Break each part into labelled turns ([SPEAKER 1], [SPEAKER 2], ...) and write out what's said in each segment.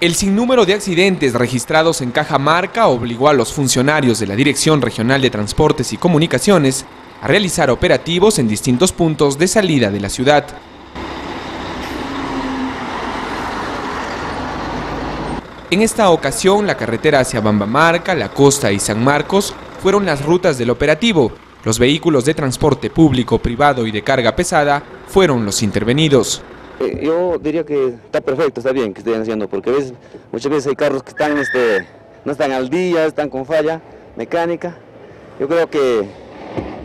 [SPEAKER 1] El sinnúmero de accidentes registrados en Cajamarca obligó a los funcionarios de la Dirección Regional de Transportes y Comunicaciones a realizar operativos en distintos puntos de salida de la ciudad. En esta ocasión, la carretera hacia Bambamarca, La Costa y San Marcos fueron las rutas del operativo. Los vehículos de transporte público, privado y de carga pesada fueron los intervenidos.
[SPEAKER 2] Eh, yo diría que está perfecto, está bien que estén haciendo, porque muchas veces hay carros que están, este, no están al día, están con falla mecánica. Yo creo que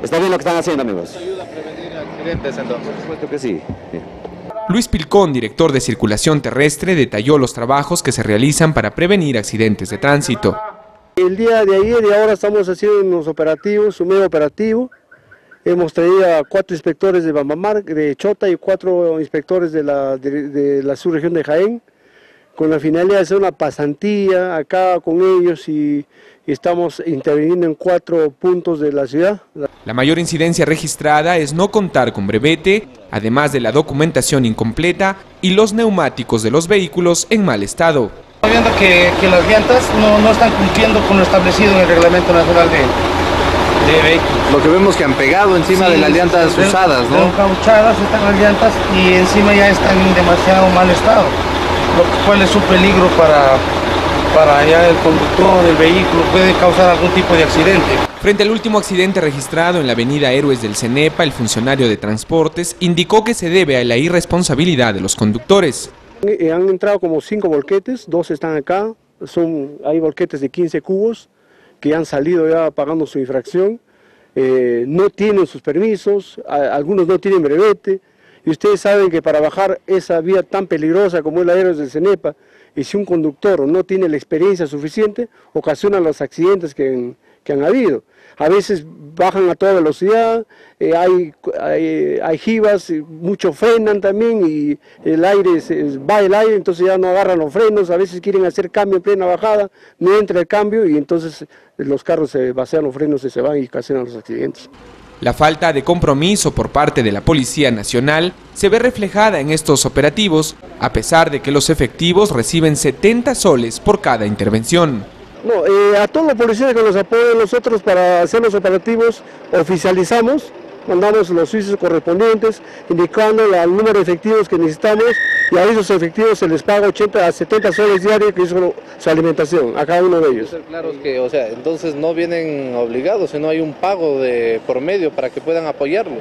[SPEAKER 2] está bien lo que están haciendo, amigos.
[SPEAKER 3] ayuda a prevenir accidentes entonces?
[SPEAKER 2] Por supuesto que sí.
[SPEAKER 1] Luis Pilcón, director de Circulación Terrestre, detalló los trabajos que se realizan para prevenir accidentes de tránsito.
[SPEAKER 4] El día de ayer y ahora estamos haciendo unos operativos, un medio operativo, Hemos traído a cuatro inspectores de Bambamar, de Chota y cuatro inspectores de la, subregión de Jaén, con la finalidad de hacer una pasantía acá con ellos y, estamos interviniendo en cuatro puntos de la ciudad.
[SPEAKER 1] La mayor incidencia registrada es no contar con brevete, además de la documentación incompleta y los neumáticos de los vehículos en mal estado.
[SPEAKER 5] Estamos viendo que, las llantas no, no están cumpliendo con lo establecido en el Reglamento Nacional de,
[SPEAKER 3] lo que vemos que han pegado encima de las llantas usadas, ¿no?
[SPEAKER 5] Cauchadas están las llantas y encima ya están en demasiado mal estado, lo cual es un peligro para, para ya el conductor del vehículo, puede causar algún tipo de accidente.
[SPEAKER 1] Frente al último accidente registrado en la avenida Héroes del Cenepa, el funcionario de transportes indicó que se debe a la irresponsabilidad de los conductores.
[SPEAKER 4] Eh, han entrado como cinco volquetes, dos están acá, son, hay volquetes de 15 cubos, que han salido ya pagando su infracción, eh, no tienen sus permisos, algunos no tienen brevete, y ustedes saben que para bajar esa vía tan peligrosa como es la Héroes del Cenepa, y si un conductor no tiene la experiencia suficiente, ocasiona los accidentes que, que han habido. A veces bajan a toda velocidad, eh, hay, hay, jivas, muchos frenan también y el aire va el aire, entonces ya no agarran los frenos, a veces quieren hacer cambio en plena bajada, no entra el cambio y entonces los carros se vacían los frenos y se van y ocasionan los accidentes.
[SPEAKER 1] La falta de compromiso por parte de la Policía Nacional se ve reflejada en estos operativos, a pesar de que los efectivos reciben 70 soles por cada intervención.
[SPEAKER 4] No, eh, a todos los policías que nos apoyan nosotros para hacer los operativos oficializamos mandamos los suizos correspondientes, indicando el número de efectivos que necesitamos y a esos efectivos se les paga 80 a 70 soles diarios que es su alimentación a cada uno de ellos.
[SPEAKER 3] Claro que, o sea, entonces no vienen obligados, sino hay un pago de por medio para que puedan apoyarlos.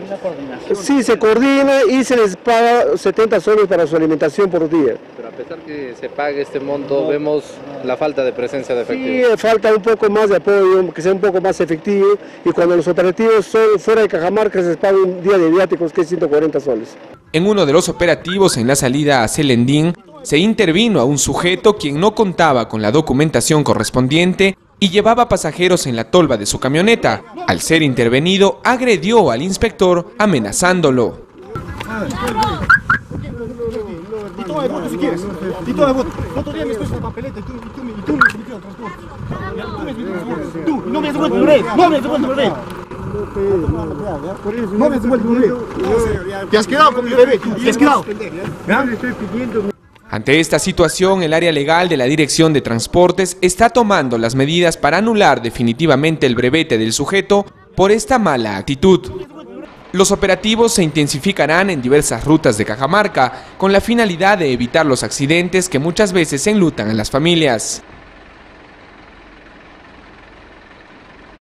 [SPEAKER 4] Sí, se coordina y se les paga 70 soles para su alimentación por día.
[SPEAKER 3] Pesar que se pague este monto, vemos la falta de presencia de efectivos.
[SPEAKER 4] Sí, falta un poco más de apoyo, que sea un poco más efectivo y cuando los operativos son fuera de Cajamarca se paga un día de viáticos que es 140 soles.
[SPEAKER 1] En uno de los operativos en la salida a Celendín, se intervino a un sujeto quien no contaba con la documentación correspondiente y llevaba pasajeros en la tolva de su camioneta. Al ser intervenido, agredió al inspector amenazándolo. Ante esta situación, el área legal de la Dirección de Transportes está tomando las medidas para anular definitivamente el brevete del sujeto por esta mala actitud. Los operativos se intensificarán en diversas rutas de Cajamarca con la finalidad de evitar los accidentes que muchas veces enlutan a las familias.